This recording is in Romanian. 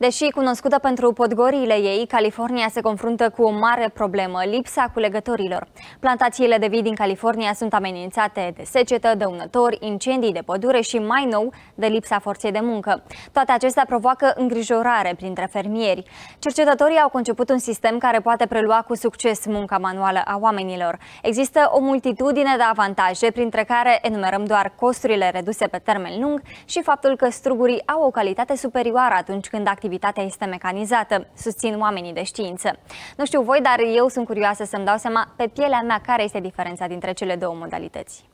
Deși cunoscută pentru podgoriile ei, California se confruntă cu o mare problemă, lipsa culegătorilor. Plantațiile de vid din California sunt amenințate de secetă, dăunători, incendii de pădure și, mai nou, de lipsa forței de muncă. Toate acestea provoacă îngrijorare printre fermieri. Cercetătorii au conceput un sistem care poate prelua cu succes munca manuală a oamenilor. Există o multitudine de avantaje, printre care enumerăm doar costurile reduse pe termen lung și faptul că strugurii au o calitate superioară atunci când activitatea activitatea este mecanizată, susțin oamenii de știință. Nu știu voi, dar eu sunt curioasă să-mi dau seama pe pielea mea care este diferența dintre cele două modalități.